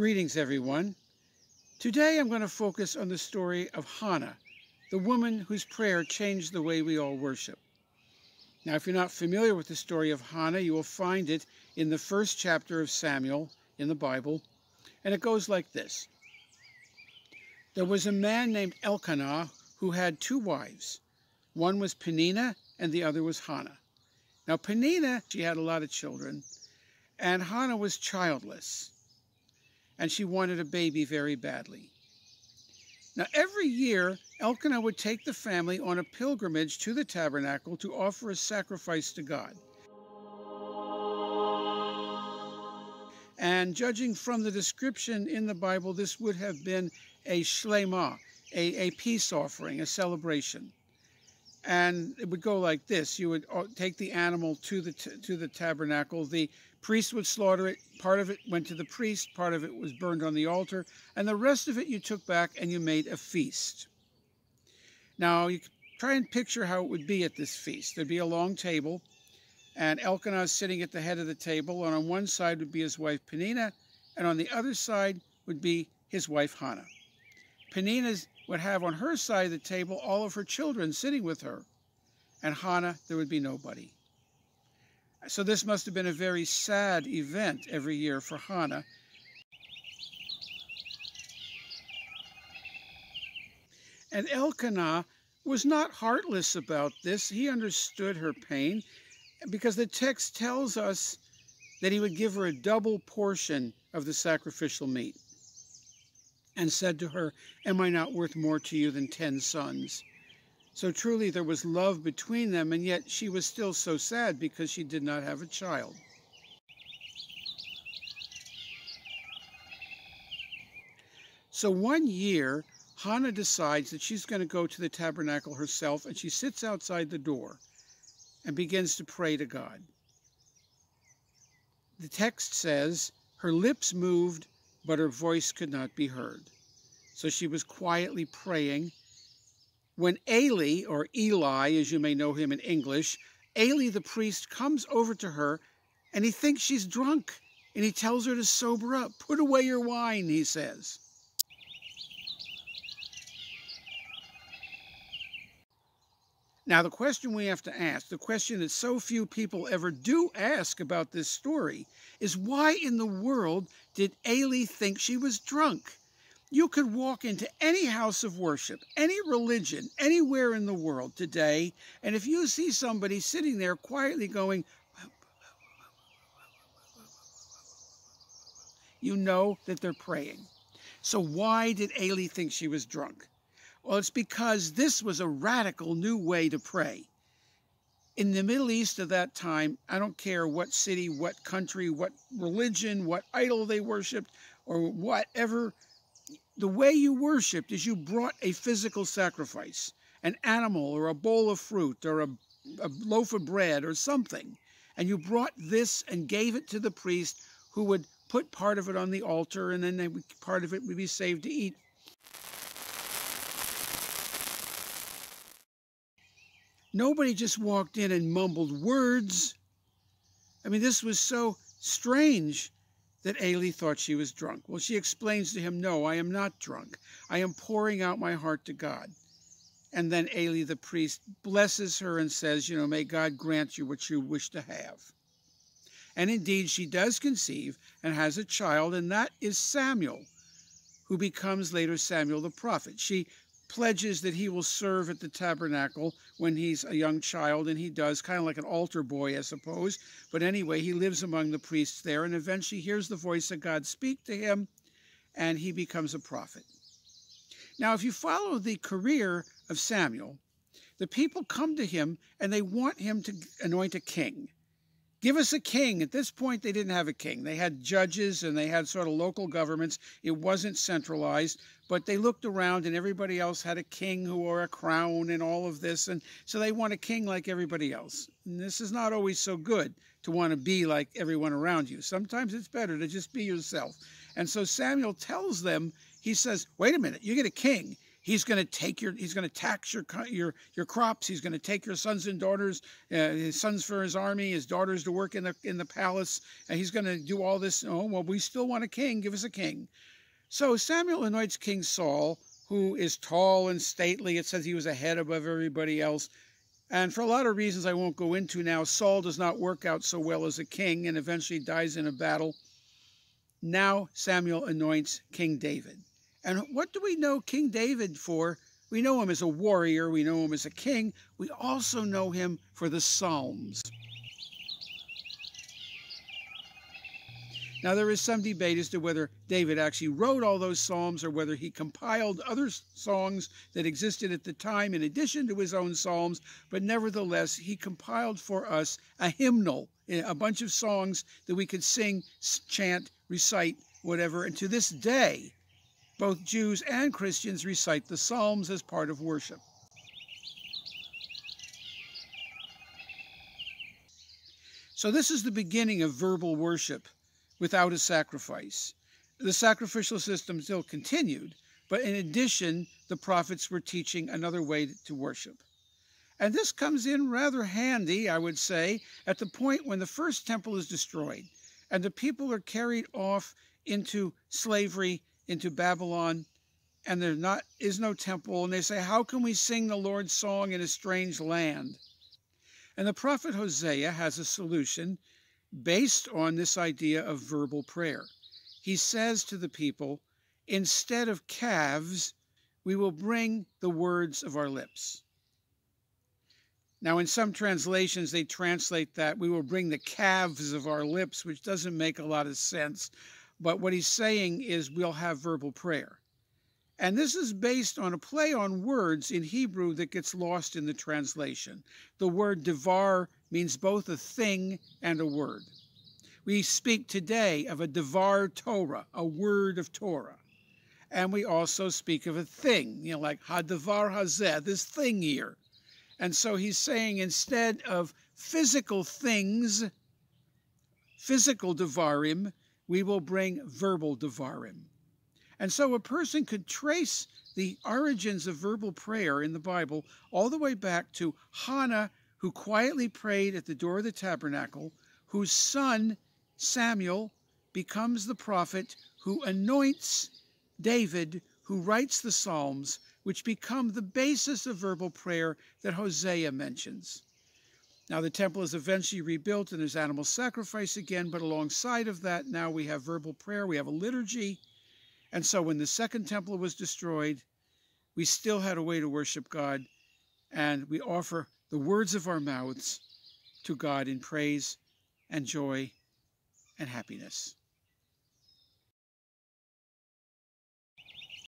Greetings, everyone. Today I'm going to focus on the story of Hannah, the woman whose prayer changed the way we all worship. Now, if you're not familiar with the story of Hannah, you will find it in the first chapter of Samuel in the Bible, and it goes like this There was a man named Elkanah who had two wives. One was Peninnah, and the other was Hannah. Now, Peninnah, she had a lot of children, and Hannah was childless and she wanted a baby very badly. Now, every year, Elkanah would take the family on a pilgrimage to the tabernacle to offer a sacrifice to God. And judging from the description in the Bible, this would have been a shlema, a, a peace offering, a celebration and it would go like this. You would uh, take the animal to the to the tabernacle. The priest would slaughter it. Part of it went to the priest. Part of it was burned on the altar. And the rest of it you took back and you made a feast. Now you try and picture how it would be at this feast. There'd be a long table and elkanah sitting at the head of the table. And on one side would be his wife peninnah and on the other side would be his wife hannah. Peninnah's would have on her side of the table all of her children sitting with her. And Hannah, there would be nobody. So this must have been a very sad event every year for Hannah. And Elkanah was not heartless about this. He understood her pain because the text tells us that he would give her a double portion of the sacrificial meat and said to her, Am I not worth more to you than ten sons? So truly there was love between them, and yet she was still so sad because she did not have a child. So one year, Hannah decides that she's going to go to the tabernacle herself, and she sits outside the door and begins to pray to God. The text says, Her lips moved, but her voice could not be heard. So she was quietly praying. When Eli, or Eli, as you may know him in English, Eli the priest comes over to her and he thinks she's drunk and he tells her to sober up. Put away your wine, he says. Now, the question we have to ask, the question that so few people ever do ask about this story, is why in the world did Eli think she was drunk? You could walk into any house of worship, any religion, anywhere in the world today, and if you see somebody sitting there quietly going, you know that they're praying. So, why did Eli think she was drunk? Well, it's because this was a radical new way to pray. In the Middle East of that time, I don't care what city, what country, what religion, what idol they worshiped, or whatever, the way you worshiped is you brought a physical sacrifice an animal or a bowl of fruit or a, a loaf of bread or something. And you brought this and gave it to the priest who would put part of it on the altar and then would, part of it would be saved to eat Nobody just walked in and mumbled words. I mean, this was so strange that Eli thought she was drunk. Well, she explains to him, No, I am not drunk. I am pouring out my heart to God. And then Eli the priest blesses her and says, You know, may God grant you what you wish to have. And indeed, she does conceive and has a child, and that is Samuel, who becomes later Samuel the prophet. She pledges that he will serve at the tabernacle when he's a young child, and he does, kind of like an altar boy, I suppose. But anyway, he lives among the priests there and eventually hears the voice of God speak to him, and he becomes a prophet. Now, if you follow the career of Samuel, the people come to him and they want him to anoint a king. Give us a king. At this point, they didn't have a king. They had judges and they had sort of local governments. It wasn't centralized, but they looked around and everybody else had a king who wore a crown and all of this. And so they want a king like everybody else. And this is not always so good to want to be like everyone around you. Sometimes it's better to just be yourself. And so Samuel tells them, he says, wait a minute, you get a king. He's going to take your, he's going to tax your, your, your crops. He's going to take your sons and daughters, uh, his sons for his army, his daughters to work in the, in the palace. And he's going to do all this. Oh, well, we still want a king. Give us a king. So Samuel anoints King Saul, who is tall and stately. It says he was ahead above everybody else. And for a lot of reasons I won't go into now, Saul does not work out so well as a king and eventually dies in a battle. Now Samuel anoints King David. And what do we know King David for? We know him as a warrior, we know him as a king, we also know him for the Psalms. Now, there is some debate as to whether David actually wrote all those psalms or whether he compiled other songs that existed at the time in addition to his own psalms, but nevertheless, he compiled for us a hymnal, eh, a bunch of songs that we could sing, chant, recite, whatever. And to this day, both Jews and Christians recite the psalms as part of worship. So, this is the beginning of verbal worship without a sacrifice. The sacrificial system still continued, but in addition, the prophets were teaching another way to worship. And this comes in rather handy, I would say, at the point when the first temple is destroyed and the people are carried off into slavery, into Babylon, and there not is no temple, and they say, How can we sing the Lord's song in a strange land? And the prophet Hosea has a solution based on this idea of verbal prayer. He says to the people, instead of calves, we will bring the words of our lips. Now, in some translations, they translate that we will bring the calves of our lips, which doesn't make a lot of sense. But what he's saying is we'll have verbal prayer. And this is based on a play on words in Hebrew that gets lost in the translation. The word devar means both a thing and a word. We speak today of a devar Torah, a word of Torah. And we also speak of a thing, you know, like hadavar hazeh, this thing here. And so he's saying instead of physical things, physical devarim, we will bring verbal devarim. And so a person could trace the origins of verbal prayer in the Bible all the way back to Hannah, who quietly prayed at the door of the tabernacle, whose son Samuel becomes the prophet who anoints David, who writes the Psalms, which become the basis of verbal prayer that Hosea mentions. Now, the temple is eventually rebuilt and there's animal sacrifice again, but alongside of that, now we have verbal prayer, we have a liturgy, and so when the second temple was destroyed, we still had a way to worship God, and we offer the words of our mouths to God in praise and joy and happiness.